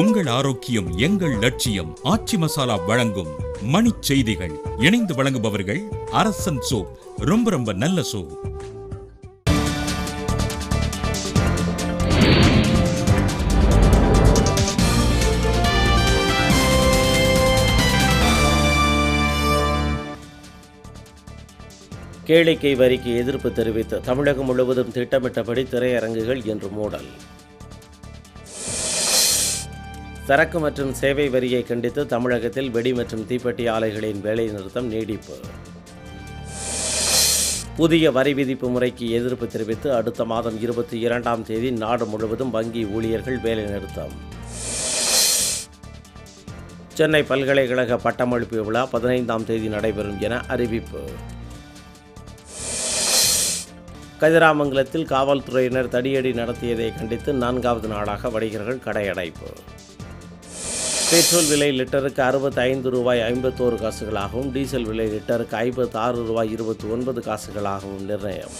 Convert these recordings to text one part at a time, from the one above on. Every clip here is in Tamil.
உங்கள் ஆரோக்கியம் எங்கள் லட்சியம் ஆச்சி மசாலா வழங்கும் மணிச் செய்திகள் இணைந்து வழங்குபவர்கள் அரசன் சோப் ரொம்ப ரொம்ப நல்ல சோப். கேளிக்கை வரிக்கு எதிர்ப்பு தெரிவித்து தமிழகம் முழுவதும் திட்டமிட்டபடி திரையரங்குகள் இன்று மூடல். சரக்கு மற்றும் சேவை வரியை கண்டித்து தமிழகத்தில் வெடி மற்றும் தீப்பெட்டி ஆலைகளின் வேலைநிறுத்தம் நீடிப்பு. புதிய வரி விதிப்பு முறைக்கு எதிர்ப்பு தெரிவித்து அடுத்த மாதம் இருபத்தி இரண்டாம் தேதி நாடு முழுவதும் வங்கி ஊழியர்கள் வேலைநிறுத்தம் சென்னை பல்கலைக்கழக பட்டமளிப்பு விழா பதினைந்தாம் தேதி நடைபெறும் என அறிவிப்பு. கதிராமங்கலத்தில் காவல்துறையினர் தடியடி நடத்தியதை கண்டித்து நான்காவது நாளாக வணிகர்கள் கடையடைப்பு. பெட்ரோல் விலை லிட்டருக்கு அறுபத்தி ஐந்து ரூபாய் ஐம்பத்தோரு காசுகளாகவும் டீசல் விலை லிட்டருக்கு ஐம்பத்தி ஆறு ரூபாய் இருபத்தி ஒன்பது காசுகளாகவும் நிர்ணயம்.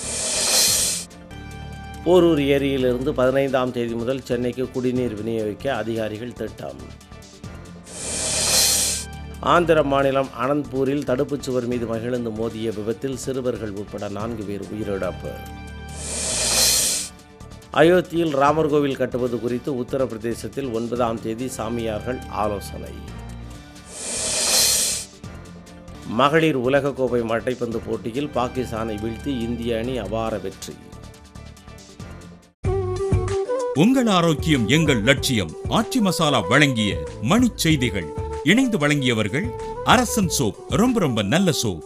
போரூர் ஏரியிலிருந்து பதினைந்தாம் தேதி முதல் சென்னைக்கு குடிநீர் விநியோகிக்க அதிகாரிகள் திட்டம். ஆந்திர மாநிலம் அனந்த்பூரில் தடுப்புச் சுவர் மீது மகிழ்ந்து மோதிய விபத்தில் சிறுவர்கள் உட்பட நான்கு பேர் உயிரிழப்பு. அயோத்தியில் ராமர் கோவில் கட்டுவது குறித்து உத்தரப்பிரதேசத்தில் ஒன்பதாம் தேதி சாமியார்கள் ஆலோசனை. மகளிர் உலகக்கோப்பை மட்டைப்பந்து போட்டியில் பாகிஸ்தானை வீழ்த்தி இந்திய அணி அபார வெற்றி. உங்கள் ஆரோக்கியம் எங்கள் லட்சியம் ஆட்சி மசாலா வழங்கிய மணிச் செய்திகள். இணைந்து வழங்கியவர்கள் அரசன் சோப் ரொம்ப ரொம்ப நல்ல சோப்.